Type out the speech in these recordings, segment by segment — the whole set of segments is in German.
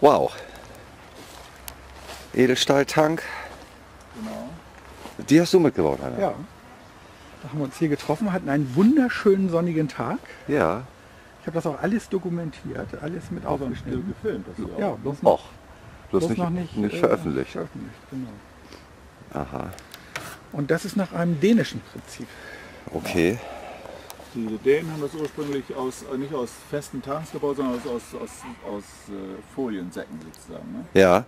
Wow. Edelstahltank. Genau. Die hast du mitgebaut, Anna? Ja. Da haben wir uns hier getroffen, hatten einen wunderschönen sonnigen Tag. Ja. Ich habe das auch alles dokumentiert, alles mit Also aufgeschnitten. gefilmt, das Ja, auch. bloß noch, Och. Bloß bloß nicht, noch nicht, nicht äh, veröffentlicht. veröffentlicht genau. Aha. Und das ist nach einem dänischen Prinzip. Okay. Die Dänen haben das ursprünglich aus, äh, nicht aus festen Tanks gebaut, sondern aus, aus, aus, aus äh, Foliensäcken sozusagen. Ne? Ja.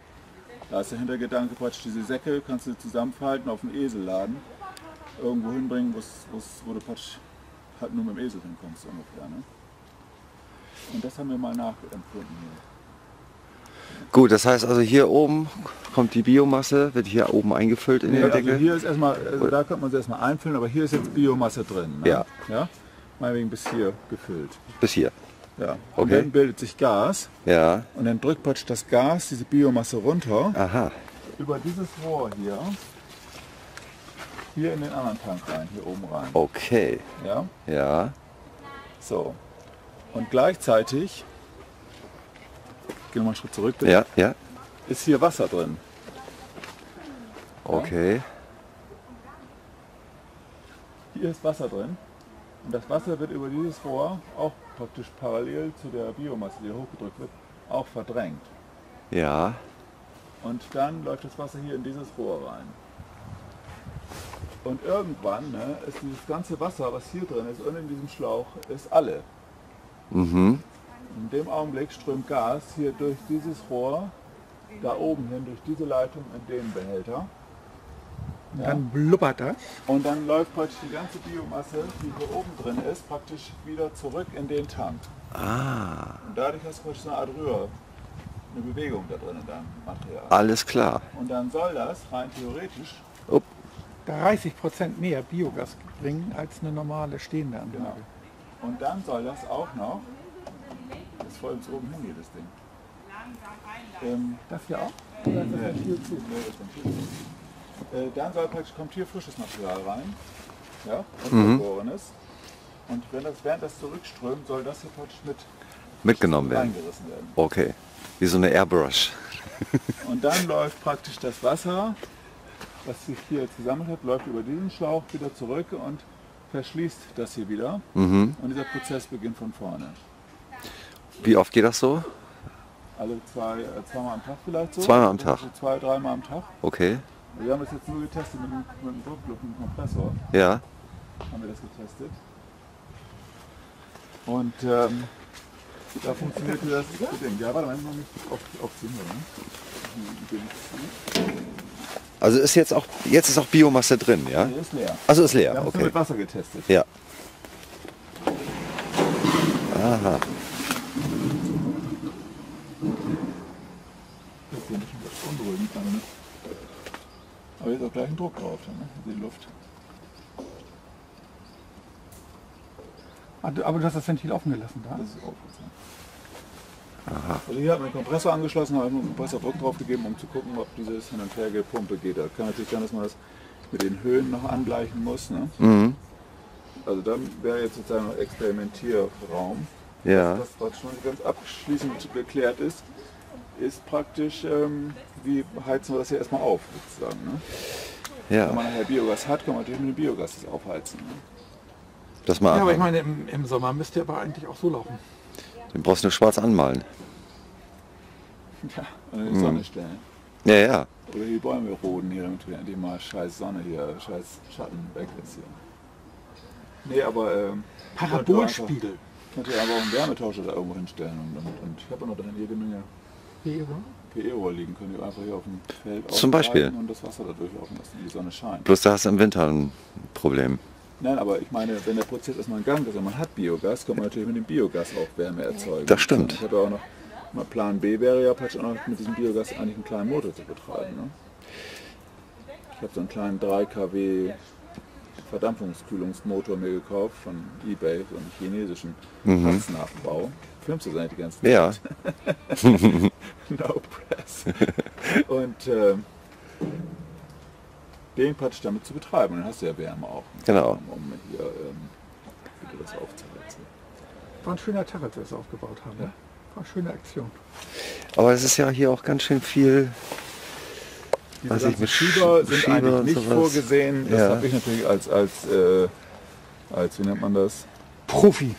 Da ist der Hintergedanke praktisch, diese Säcke kannst du zusammenfalten, auf den Esel laden, irgendwo hinbringen, wo's, wo's, wo du praktisch halt nur mit dem Esel hinkommst ungefähr. Ne? Und das haben wir mal nachempfunden hier. Gut, das heißt also hier oben kommt die Biomasse, wird hier oben eingefüllt in den also Deckel. hier ist erstmal, also da könnte man sie erstmal einfüllen, aber hier ist jetzt Biomasse drin. Ne? Ja. ja. Meinetwegen bis hier gefüllt. Bis hier. Ja. Und Okay. dann bildet sich Gas Ja. und dann drückt praktisch das Gas, diese Biomasse runter, Aha. über dieses Rohr hier, hier in den anderen Tank rein, hier oben rein. Okay. Ja. Ja. So. Und gleichzeitig, gehen wir mal einen Schritt zurück, bitte, Ja, ja. ist hier Wasser drin. Okay. Hier ist Wasser drin. Und das Wasser wird über dieses Rohr auch praktisch parallel zu der Biomasse, die hochgedrückt wird, auch verdrängt. Ja. Und dann läuft das Wasser hier in dieses Rohr rein. Und irgendwann ne, ist dieses ganze Wasser, was hier drin ist und in diesem Schlauch, ist alle. Mhm. In dem Augenblick strömt Gas hier durch dieses Rohr, da oben hin, durch diese Leitung in den Behälter. Und Dann blubbert das. Und dann läuft praktisch die ganze Biomasse, die hier oben drin ist, praktisch wieder zurück in den Tank. Ah. Und dadurch hast du praktisch so eine Art Rühr, eine Bewegung da drin in deinem Material. Alles klar. Und dann soll das rein theoretisch, 30 Prozent mehr Biogas bringen als eine normale stehende genau. Anlage. Und dann soll das auch noch, das voll ins oben hin das Ding. Ähm, Das hier auch? nee, nee, das Ventil zu. Äh, dann soll praktisch, kommt hier frisches Material rein, ja, was vergoren ist. Und wenn das, während das zurückströmt, soll das hier praktisch mit Mitgenommen werden. werden. Okay. Wie so eine Airbrush. Und dann läuft praktisch das Wasser, was sich hier zusammen hat, läuft über diesen Schlauch wieder zurück und verschließt das hier wieder. Mhm. Und dieser Prozess beginnt von vorne. Wie oft geht das so? Alle zwei, äh, zweimal am Tag vielleicht so? Zweimal am Tag. So zwei, dreimal am Tag. Okay. Wir haben das jetzt nur getestet mit dem, mit dem Druckluft und dem Kompressor. Ja. Haben wir das getestet. Und ähm, da funktionierte das Ding. Ja, warte mal, noch nicht auf, aufziehen. Oder? Also ist jetzt auch jetzt ist auch Biomasse drin, ja? Der ist leer. Also ist Wir leer. haben nur Okay. mit Wasser getestet. Ja. Aha. Das ist ein bisschen ist auch gleich ein Druck drauf, ne? die Luft. Ah, Aber du hast das Ventil offen gelassen da? Das ist auch gut. Also hier hat man den Kompressor angeschlossen, habe einen Kompressor Druck drauf gegeben, um zu gucken, ob dieses Hin- und Hergepumpe geht. Da kann natürlich sein, dass man das mit den Höhen noch angleichen muss. Ne? Mhm. Also dann wäre jetzt sozusagen noch Experimentierraum. Ja. Was praktisch noch nicht ganz abschließend geklärt ist, ist praktisch, ähm, wie heizen wir das hier erstmal auf, sozusagen. Ne? Wenn Ja. man nachher Biogas hat, kann man natürlich mit dem Biogas das aufheizen. Ne? Das mal. Ja, aber ich meine, im, im Sommer müsste aber eigentlich auch so laufen. Den brauchst du nur schwarz anmalen. Ja, und in die Sonne stellen. Ja, ja. Oder die Bäume roden hier, damit wir endlich mal scheiß Sonne hier, scheiß Schatten weg ist hier. Nee, aber ähm, Parabolspiegel. Ich könnte ja einfach auch einen Wärmetauscher da irgendwo hinstellen und, und, und ich habe auch noch da jede Menge PE-Rohr liegen, können die einfach hier auf dem Feld Zum Beispiel. und das Wasser da durchlaufen lassen, die Sonne scheint. Bloß da hast du im Winter ein Problem. Nein, aber ich meine, wenn der Prozess erstmal in Gang ist und man hat Biogas, kann man natürlich mit dem Biogas auch Wärme erzeugen. Das stimmt. Ich habe ja auch noch, mal Plan B wäre ja praktisch auch noch mit diesem Biogas eigentlich einen kleinen Motor zu betreiben. Ne? Ich habe so einen kleinen 3 kW Verdampfungskühlungsmotor mir gekauft von Ebay, so einen chinesischen Mhm. Nachbau. Filmst du seine die ganzen Ja. no press. Und ähm, den praktisch damit zu betreiben. Und dann hast du ja Wärme auch. Genau. Um, um hier ähm, das aufzuheizen. War ein schöner Tag, als wir es aufgebaut haben. Ne? War eine schöne Aktion. Aber es ist ja hier auch ganz schön viel. Diese Weiß ich, ganzen mit Schieber sind Schieber eigentlich nicht sowas. vorgesehen. Das Ja. habe ich natürlich als, als, äh, als, wie nennt man das? Profi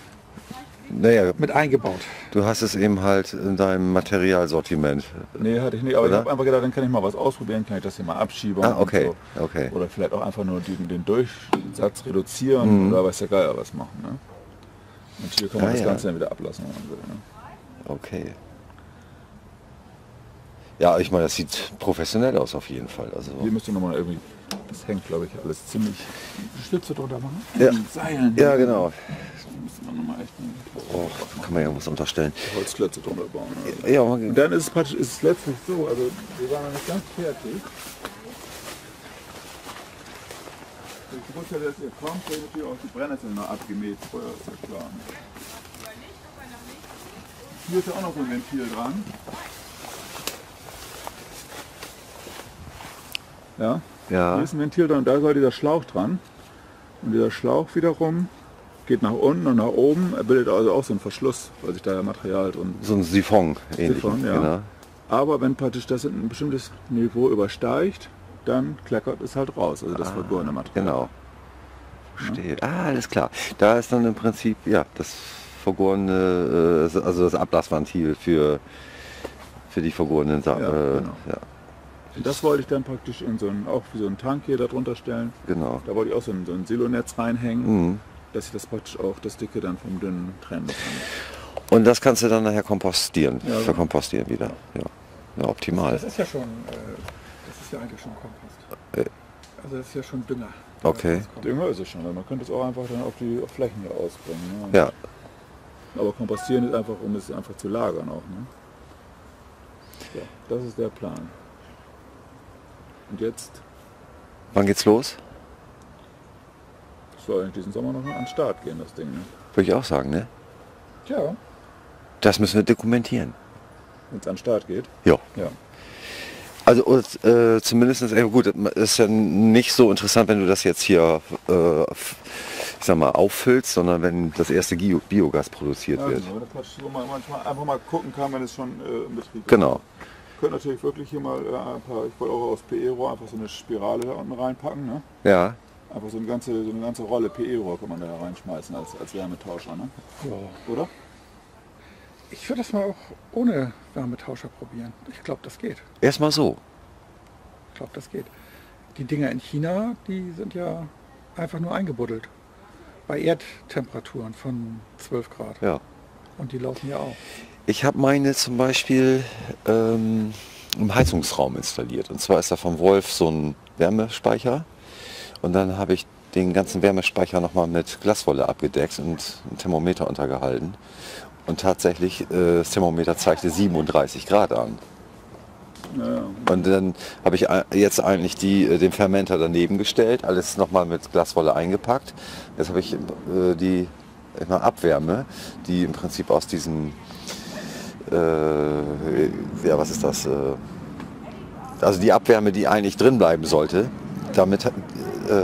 Naja, mit eingebaut. du hast es eben halt in deinem Materialsortiment. Nee, hatte ich nicht, aber Oder? ich habe einfach gedacht, dann kann ich mal was ausprobieren, kann ich das hier mal abschieben. Ah, und okay, So. okay. Oder vielleicht auch einfach nur den, den Durchsatz reduzieren Mhm. oder weiß der Geier was machen. Ne? Und hier kann man Ah, das ja. Ganze dann wieder ablassen, wenn man will. Ne? Okay. Ja, ich meine, das sieht professionell aus auf jeden Fall. Also, Hier müsste nochmal irgendwie, das hängt glaube ich alles ziemlich Stütze drunter machen. ja. Seilen. ja, genau. Da müsste man nochmal echt Oh, kann man ja was unterstellen. Holzklötze drunter bauen. Also. Ja, Und dann ist es praktisch ist es letztlich so, also wir waren noch nicht ganz fertig. Ich wusste dass ihr kommt, wird natürlich auch die Brennnesseln noch abgemäht vorher, ist ja klar. ne? Hier ist ja auch noch so ein Ventil dran. Ja, hier ja, ist ein Ventil dran und da soll dieser Schlauch dran. Und dieser Schlauch wiederum geht nach unten und nach oben. Er bildet also auch so einen Verschluss, weil sich da ja Material drin so ein Siphon ähnlich. Siphon, ja. Genau. aber wenn praktisch das ein bestimmtes Niveau übersteigt, dann kleckert es halt raus, also das vergorene Material. Genau. Verstehe. Ah, alles klar. Da ist dann im Prinzip, ja, das vergorene, äh, also das Ablassventil für, für die vergorenen Sachen. Ja, äh, genau. ja, Und das wollte ich dann praktisch in so einen, auch wie so einen Tank hier darunter stellen. genau. Da wollte ich auch so ein, so ein Silonetz reinhängen, Mhm. dass ich das praktisch auch das Dicke dann vom dünnen trennen kann. Und das kannst du dann nachher kompostieren, Ja, genau. verkompostieren wieder. Ja, ja optimal. Das ist ja schon, äh, das ist ja eigentlich schon Kompost. Äh. Also das ist ja schon Dünger. Okay. Dünger ist es schon, man könnte es auch einfach dann auf die auf Flächen hier ausbringen. Ne? Ja, Aber kompostieren ist einfach, um es einfach zu lagern auch. Ne? Ja, das ist der Plan. Und jetzt wann geht's los? soll eigentlich diesen Sommer noch an den Start gehen, das Ding. Ne? Würde ich auch sagen, ne? Tja, Das müssen wir dokumentieren. Wenn es an den Start geht. Ja. Ja. Also äh, zumindest, äh, gut, ist ja nicht so interessant, wenn du das jetzt hier, äh, ich sag mal, auffüllst, sondern wenn das erste Gio Biogas produziert Ja, wird. genau, das man manchmal einfach mal gucken kann, wenn es schon äh, im Betrieb ist. Genau. Ich könnte natürlich wirklich hier mal äh, ein paar, ich wollte auch aus PE-Rohr einfach so eine Spirale da unten reinpacken. Ne? Ja, Einfach so eine ganze, so eine ganze Rolle PE-Rohr kann man da reinschmeißen als, als Wärmetauscher. Ne? ja. Oder? Ich würde das mal auch ohne Wärmetauscher probieren. Ich glaube, das geht. erstmal so. Ich glaube, das geht. Die Dinger in China, die sind ja einfach nur eingebuddelt. Bei Erdtemperaturen von 12 Grad. Ja. Und die laufen ja auch. Ich habe meine zum Beispiel ähm, im Heizungsraum installiert. Und zwar ist da vom Wolf so ein Wärmespeicher. Und dann habe ich den ganzen Wärmespeicher nochmal mit Glaswolle abgedeckt und ein Thermometer untergehalten. Und tatsächlich, äh, das Thermometer zeigte 37 Grad an. Ja. Und dann habe ich ein- jetzt eigentlich die, äh, den Fermenter daneben gestellt, alles nochmal mit Glaswolle eingepackt. Jetzt habe ich äh, die immer Abwärme, die im Prinzip aus diesem, äh, ja was ist das, äh, also die Abwärme, die eigentlich drin bleiben sollte, damit äh,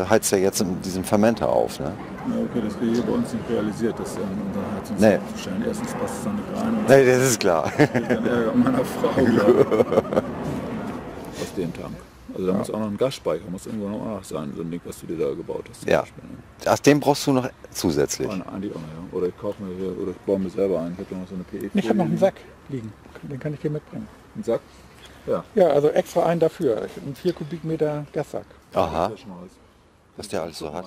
heizt er jetzt in diesem Fermenter auf. Ne? Ja, okay, das wird hier bei uns nicht realisiert, dass in unserer Heizung Nee. Erstens passt es dann nicht rein Nee, das ist klar. dann Ärger meiner Frau. Ja. Aus dem Tank. Also da muss auch noch ein Gasspeicher, muss irgendwo noch nach sein, so ein Ding, was du dir da gebaut hast. Ja. Beispiel, ne? Ach, den brauchst du noch zusätzlich. An- Andi auch, ja. Oder ich kaufe mir hier, oder ich baue mir selber ein. Ich habe noch so eine PE. Ich habe noch einen Sack liegen. Den kann ich dir mitbringen. Einen Sack? Ja. Ja, also extra einen dafür. Ein 4 Kubikmeter Gassack. Aha, was. der alles so hat.